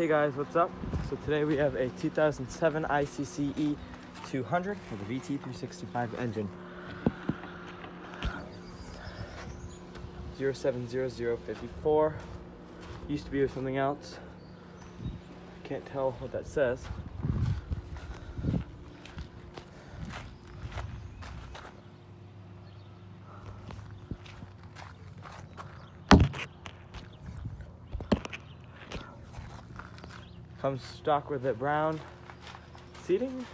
Hey guys, what's up? So today we have a 2007 IC CE200 with a VT365 engine. 070054. Used to be with something else. Can't tell what that says. Comes stock with it brown seating.